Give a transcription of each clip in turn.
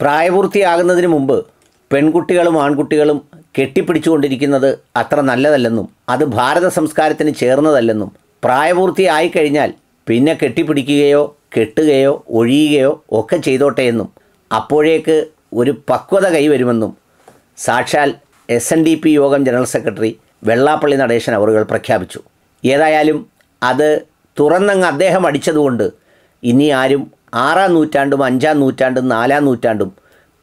പ്രായപൂർത്തിയാകുന്നതിന് മുമ്പ് പെൺകുട്ടികളും ആൺകുട്ടികളും കെട്ടിപ്പിടിച്ചുകൊണ്ടിരിക്കുന്നത് അത്ര നല്ലതല്ലെന്നും അത് ഭാരത സംസ്കാരത്തിന് ചേർന്നതല്ലെന്നും പ്രായപൂർത്തിയായി കഴിഞ്ഞാൽ പിന്നെ കെട്ടിപ്പിടിക്കുകയോ കെട്ടുകയോ ഒഴിയുകയോ ഒക്കെ ചെയ്തോട്ടെ എന്നും അപ്പോഴേക്ക് ഒരു പക്വത കൈവരുമെന്നും സാക്ഷാൽ എസ് എൻ ഡി പി യോഗം ജനറൽ സെക്രട്ടറി വെള്ളാപ്പള്ളി നടേശൻ അവറുകൾ പ്രഖ്യാപിച്ചു. ഏതായാലും അത് തുറന്നങ്ങ് അദ്ദേഹം അടിച്ചതുകൊണ്ട് ഇനി ആരും ആറാം നൂറ്റാണ്ടും അഞ്ചാം നൂറ്റാണ്ടും നാലാം നൂറ്റാണ്ടും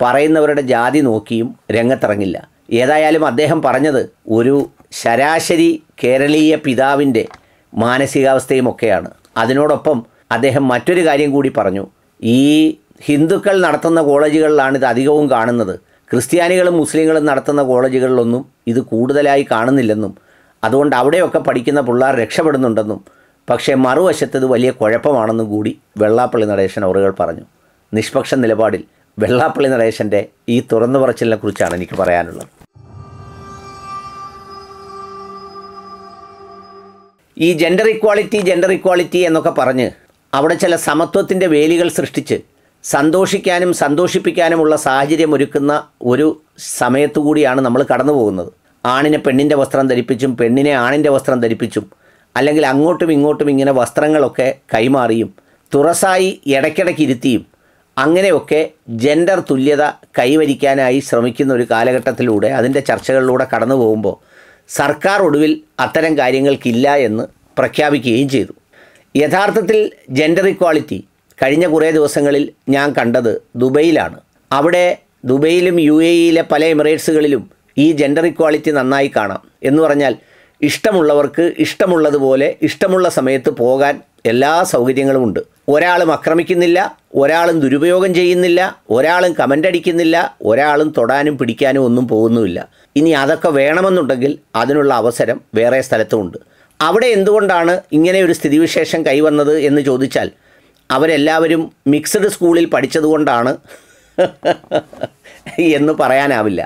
പറയുന്നവരുടെ ജാതി നോക്കിയും രംഗത്തിറങ്ങില്ല. ഏതായാലും അദ്ദേഹം പറഞ്ഞത് ഒരു ശരാശരി കേരളീയ പിതാവിന്റെ മാനസികാവസ്ഥയും ഒക്കെയാണ് അതിനോടൊപ്പം അദ്ദേഹം മറ്റൊരു കാര്യം കൂടി പറഞ്ഞു. ഈ ഹിന്ദുക്കൾ നടത്തുന്ന കോളേജുകളിലാണ് ഇത് അധികവും കാണുന്നത്. ക്രിസ്ത്യാനികളും മുസ്ലിങ്ങളും നടത്തുന്ന കോളേജുകളിലൊന്നും ഇത് കൂടുതലായി കാണുന്നില്ലെന്നും അതുകൊണ്ട് അവിടെയൊക്കെ പഠിക്കുന്ന പിള്ളേർ രക്ഷപ്പെടുന്നുണ്ടെന്നും പക്ഷേ മറുവശത്ത് ഇത് വലിയ കുഴപ്പമാണെന്നും കൂടി വെള്ളാപ്പള്ളി നടേശൻ അവറുകൾ പറഞ്ഞു. നിഷ്പക്ഷ നിലപാടിൽ വെള്ളാപ്പള്ളി നടേശന്റെ ഈ തുറന്നു പറച്ചിലിനെ കുറിച്ചാണ് എനിക്ക് പറയാനുള്ളത്. ഈ ജെൻഡർ ഇക്വാളിറ്റി ജെൻഡർ ഇക്വാളിറ്റി എന്നൊക്കെ പറഞ്ഞ് അവിടെ ചില സമത്വത്തിന്റെ വേലികൾ സൃഷ്ടിച്ച് സന്തോഷിക്കാനും സന്തോഷിപ്പിക്കാനുമുള്ള സാഹചര്യം ഒരുക്കുന്ന ഒരു സമയത്തുകൂടിയാണ് നമ്മൾ കടന്നു പോകുന്നത് ആണിനെ പെണ്ണിന്റെ വസ്ത്രം ധരിപ്പിച്ചും പെണ്ണിനെ ആണിന്റെ വസ്ത്രം ധരിപ്പിച്ചും അല്ലെങ്കിൽ അങ്ങോട്ടും ഇങ്ങോട്ടും ഇങ്ങനെ വസ്ത്രങ്ങളൊക്കെ കൈമാറിയും തുറസായി ഇടയ്ക്കിടയ്ക്ക് ഇരുത്തിയും അങ്ങനെയൊക്കെ ജെൻഡർ തുല്യത കൈവരിക്കാനായി ശ്രമിക്കുന്ന ഒരു കാലഘട്ടത്തിലൂടെ അതിന്റെ ചർച്ചകളിലൂടെ കടന്നു പോകുമ്പോൾ സർക്കാർ ഒടുവിൽ അത്തരം കാര്യങ്ങൾക്കില്ല എന്ന് പ്രഖ്യാപിക്കുകയും ചെയ്തു. യഥാർത്ഥത്തിൽ ജെൻഡർ ഇക്വാളിറ്റി കഴിഞ്ഞ കുറേ ദിവസങ്ങളിൽ ഞാൻ കണ്ടത് ദുബൈയിലാണ്. അവിടെ ദുബൈയിലും യു എ ഇയിലെ പല എമിറേറ്റ്സുകളിലും ഈ ജെൻഡർ ഇക്വാളിറ്റി നന്നായി കാണാം എന്ന് പറഞ്ഞാൽ ഇഷ്ടമുള്ളവർക്ക് ഇഷ്ടമുള്ളതുപോലെ ഇഷ്ടമുള്ള സമയത്ത് പോകാൻ എല്ലാ സൗകര്യങ്ങളും ഉണ്ട്. ഒരാളും ആക്രമിക്കുന്നില്ല ഒരാളും ദുരുപയോഗം ചെയ്യുന്നില്ല ഒരാളും കമന്റ് അടിക്കുന്നില്ല ഒരാളും തൊടാനും പിടിക്കാനും ഒന്നും പോകുന്നുമില്ല. ഇനി അതൊക്കെ വേണമെന്നുണ്ടെങ്കിൽ അതിനുള്ള അവസരം വേറെ സ്ഥലത്തുമുണ്ട്. അവിടെ എന്തുകൊണ്ടാണ് ഇങ്ങനെ ഒരു സ്ഥിതിവിശേഷം കൈവന്നത് എന്ന് ചോദിച്ചാൽ അവരെല്ലാവരും മിക്സഡ് സ്കൂളിൽ പഠിച്ചതുകൊണ്ടാണ് എന്ന് പറയാനാവില്ല.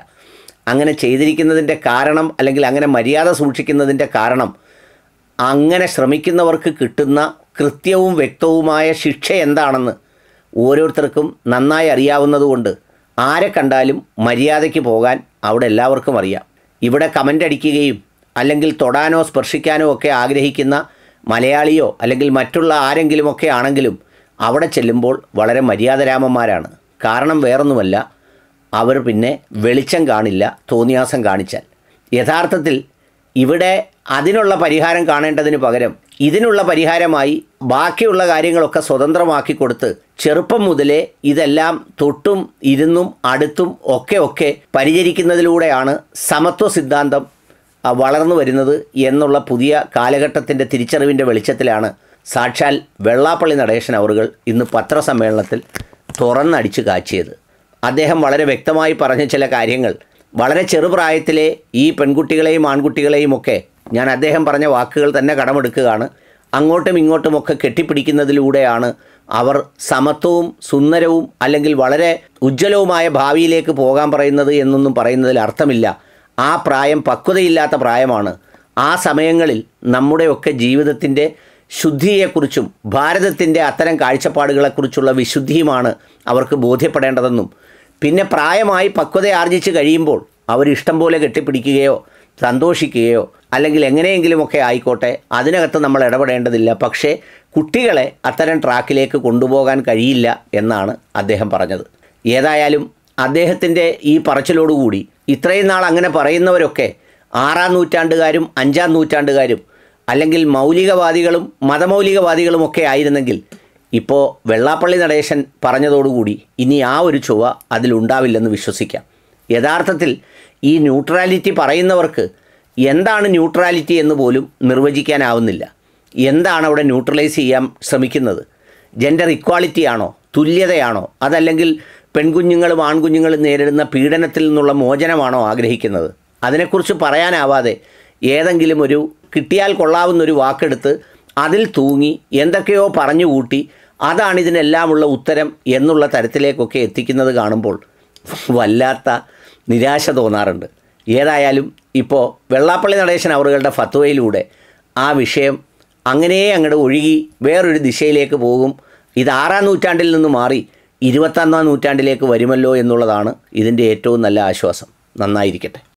അങ്ങനെ ചെയ്തിരിക്കുന്നതിന്റെ കാരണം അല്ലെങ്കിൽ അങ്ങനെ മര്യാദ സൂക്ഷിക്കുന്നതിന്റെ കാരണം അങ്ങനെ ശ്രമിക്കുന്നവർക്ക് കിട്ടുന്ന കൃത്യവും വ്യക്തവുമായ ശിക്ഷ എന്താണെന്ന് ഓരോരുത്തർക്കും നന്നായി അറിയാവുന്നതുകൊണ്ട് ആരെ കണ്ടാലും മര്യാദയ്ക്ക് പോകാൻ അവിടെ എല്ലാവർക്കും അറിയാം. ഇവിടെ കമന്റ് അടിക്കുകയും അല്ലെങ്കിൽ തൊടാനോ സ്പർശിക്കാനോ ഒക്കെ ആഗ്രഹിക്കുന്ന മലയാളിയോ അല്ലെങ്കിൽ മറ്റുള്ള ആരെങ്കിലുമൊക്കെ ആണെങ്കിലും അവിടെ ചെല്ലുമ്പോൾ വളരെ മര്യാദരാമന്മാരാണ്. കാരണം വേറൊന്നുമല്ല അവർ പിന്നെ വെളിച്ചം കാണില്ല തോന്നിയാസം കാണിച്ചാൽ. യഥാർത്ഥത്തിൽ ഇവിടെ അതിനുള്ള പരിഹാരം കാണേണ്ടതിന് പകരം ഇതിനുള്ള പരിഹാരമായി ബാക്കിയുള്ള കാര്യങ്ങളൊക്കെ സ്വതന്ത്രമാക്കി കൊടുത്ത് ചെറുപ്പം മുതലേ ഇതെല്ലാം തൊട്ടും ഇരുന്നും അടുത്തും ഒക്കെ ഒക്കെ പരിചരിക്കുന്നതിലൂടെയാണ് സമത്വ സിദ്ധാന്തം വളർന്നു വരുന്നത് എന്നുള്ള പുതിയ കാലഘട്ടത്തിന്റെ തിരിച്ചറിവിന്റെ വെളിച്ചത്തിലാണ് സാക്ഷാൽ വെള്ളാപ്പള്ളി നടേശൻ അവറുകൾ ഇന്ന് പത്രസമ്മേളനത്തിൽ തുറന്നടിച്ചു കാച്ചിയത്. അദ്ദേഹം വളരെ വ്യക്തമായി പറഞ്ഞ ചില കാര്യങ്ങൾ. വളരെ ചെറുപ്രായത്തിലെ ഈ പെൺകുട്ടികളെയും ആൺകുട്ടികളെയും ഒക്കെ ഞാൻ അദ്ദേഹം പറഞ്ഞ വാക്കുകൾ തന്നെ കടമെടുക്കുകയാണ്. അങ്ങോട്ടും ഇങ്ങോട്ടുമൊക്കെ കെട്ടിപ്പിടിക്കുന്നതിലൂടെയാണ് അവർ സമത്വവും സുന്ദരവും അല്ലെങ്കിൽ വളരെ ഉജ്ജ്വലവുമായ ഭാവിയിലേക്ക് പോകാൻ പറയുന്നത് എന്നൊന്നും പറയുന്നതിൽ അർത്ഥമില്ല. ആ പ്രായം പക്വതയില്ലാത്ത പ്രായമാണ്. ആ സമയങ്ങളിൽ നമ്മുടെയൊക്കെ ജീവിതത്തിന്റെ ശുദ്ധിയെക്കുറിച്ചും ഭാരതത്തിന്റെ അത്തരം കാഴ്ചപ്പാടുകളെക്കുറിച്ചുള്ള വിശുദ്ധിയുമാണ് അവർക്ക് ബോധ്യപ്പെടേണ്ടതെന്നും പിന്നെ പ്രായമായി പക്വത ആർജിച്ച് കഴിയുമ്പോൾ ഇഷ്ടം പോലെ കെട്ടിപ്പിടിക്കുകയോ സന്തോഷിക്കുകയോ അല്ലെങ്കിൽ എങ്ങനെയെങ്കിലുമൊക്കെ ആയിക്കോട്ടെ അതിനകത്ത് നമ്മൾ ഇടപെടേണ്ടതില്ല. പക്ഷേ കുട്ടികളെ അത്തരം ട്രാക്കിലേക്ക് കൊണ്ടുപോകാൻ കഴിയില്ല എന്നാണ് അദ്ദേഹം പറഞ്ഞത്. ഏതായാലും അദ്ദേഹത്തിന്റെ ഈ പറച്ചിലോടുകൂടി ഇത്രയും നാൾ അങ്ങനെ പറയുന്നവരൊക്കെ ആറാം നൂറ്റാണ്ടുകാരും അഞ്ചാം നൂറ്റാണ്ടുകാരും അല്ലെങ്കിൽ മൗലികവാദികളും മതമൗലികവാദികളുമൊക്കെ ആയിരുന്നെങ്കിൽ ഇപ്പോൾ വെള്ളാപ്പള്ളി നടേശൻ പറഞ്ഞതോടുകൂടി ഇനി ആ ഒരു ചൊവ്വ അതിലുണ്ടാവില്ലെന്ന് വിശ്വസിക്കാം. യഥാർത്ഥത്തിൽ ഈ ന്യൂട്രാലിറ്റി പറയുന്നവർക്ക് എന്താണ് ന്യൂട്രാലിറ്റി എന്ന് പോലും നിർവചിക്കാനാവുന്നില്ല. എന്താണ് അവിടെ ന്യൂട്രലൈസ് ചെയ്യാൻ ശ്രമിക്കുന്നത്? ജെൻഡർ ഇക്വാളിറ്റി ആണോ? തുല്യതയാണോ? അതല്ലെങ്കിൽ പെൺകുഞ്ഞുങ്ങളും ആൺകുഞ്ഞുങ്ങളും നേരിടുന്ന പീഡനത്തിൽ നിന്നുള്ള മോചനമാണോ ആഗ്രഹിക്കുന്നത്? അതിനെക്കുറിച്ച് പറയാനാവാതെ ഏതെങ്കിലും ഒരു കിട്ടിയാൽ കൊള്ളാവുന്ന ഒരു വാക്കെടുത്ത് അതിൽ തൂങ്ങി എന്തൊക്കെയോ പറഞ്ഞു കൂട്ടി അതാണ് ഇതിനെല്ലാമുള്ള ഉത്തരം എന്നുള്ള തരത്തിലേക്കൊക്കെ എത്തിക്കുന്നത് കാണുമ്പോൾ വല്ലാത്ത നിരാശ തോന്നാറുണ്ട്. ഏതായാലും ഇപ്പോൾ വെള്ളാപ്പള്ളി നടേശൻ അവറുകളുടെ ഫത്വയിലൂടെ ആ വിഷയം അങ്ങനെ അങ്ങോട്ട് ഒഴുകി വേറൊരു ദിശയിലേക്ക് പോകും. ഇത് ആറാം നൂറ്റാണ്ടിൽ നിന്ന് മാറി ഇരുപത്തൊന്നാം നൂറ്റാണ്ടിലേക്ക് വരുമല്ലോ എന്നുള്ളതാണ് ഇതിന്റെ ഏറ്റവും നല്ല ആശ്വാസം. നന്നായിരിക്കട്ടെ.